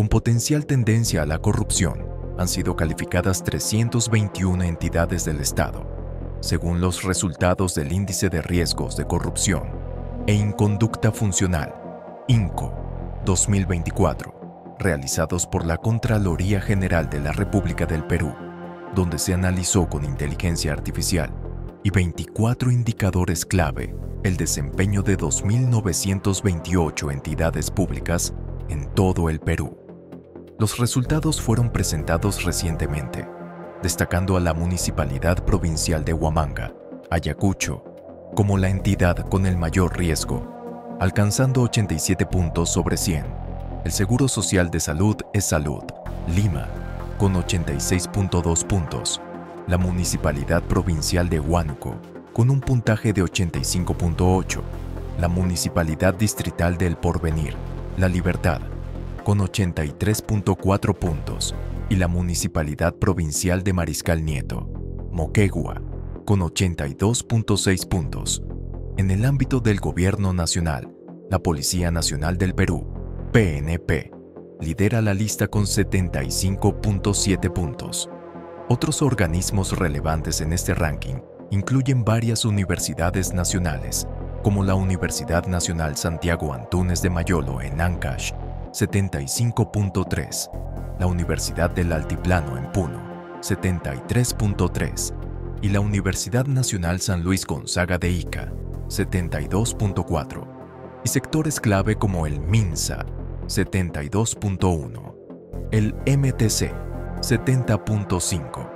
con potencial tendencia a la corrupción, han sido calificadas 321 entidades del Estado, según los resultados del Índice de Riesgos de Corrupción e Inconducta Funcional, INCO 2024, realizados por la Contraloría General de la República del Perú, donde se analizó con inteligencia artificial y 24 indicadores clave el desempeño de 2.928 entidades públicas en todo el Perú. Los resultados fueron presentados recientemente, destacando a la Municipalidad Provincial de Huamanga, Ayacucho, como la entidad con el mayor riesgo, alcanzando 87 puntos sobre 100. El Seguro Social de Salud es Salud, Lima, con 86.2 puntos. La Municipalidad Provincial de Huánuco, con un puntaje de 85.8. La Municipalidad Distrital del Porvenir, La Libertad, con 83.4 puntos, y la Municipalidad Provincial de Mariscal Nieto, Moquegua, con 82.6 puntos. En el ámbito del Gobierno Nacional, la Policía Nacional del Perú, PNP, lidera la lista con 75.7 puntos. Otros organismos relevantes en este ranking incluyen varias universidades nacionales, como la Universidad Nacional Santiago Antúnez de Mayolo en Ancash, 75.3, la Universidad del Altiplano en Puno, 73.3, y la Universidad Nacional San Luis Gonzaga de Ica, 72.4, y sectores clave como el MINSA, 72.1, el MTC, 70.5,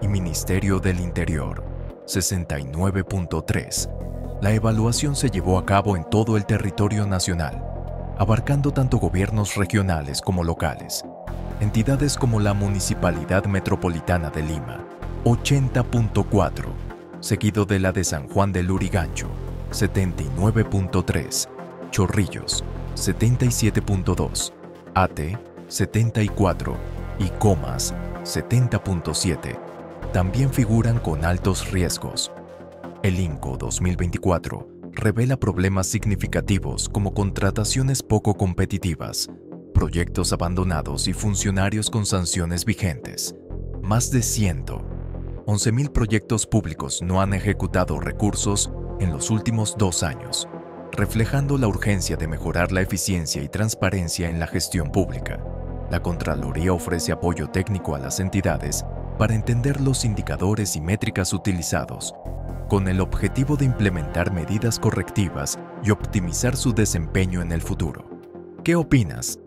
y Ministerio del Interior, 69.3. La evaluación se llevó a cabo en todo el territorio nacional abarcando tanto gobiernos regionales como locales, entidades como la Municipalidad Metropolitana de Lima, 80.4, seguido de la de San Juan del Lurigancho, 79.3, Chorrillos, 77.2, Ate, 74 y Comas, 70.7. También figuran con altos riesgos. El INCO 2024 revela problemas significativos como contrataciones poco competitivas, proyectos abandonados y funcionarios con sanciones vigentes. Más de 111.000 proyectos públicos no han ejecutado recursos en los últimos dos años, reflejando la urgencia de mejorar la eficiencia y transparencia en la gestión pública. La Contraloría ofrece apoyo técnico a las entidades para entender los indicadores y métricas utilizados con el objetivo de implementar medidas correctivas y optimizar su desempeño en el futuro. ¿Qué opinas?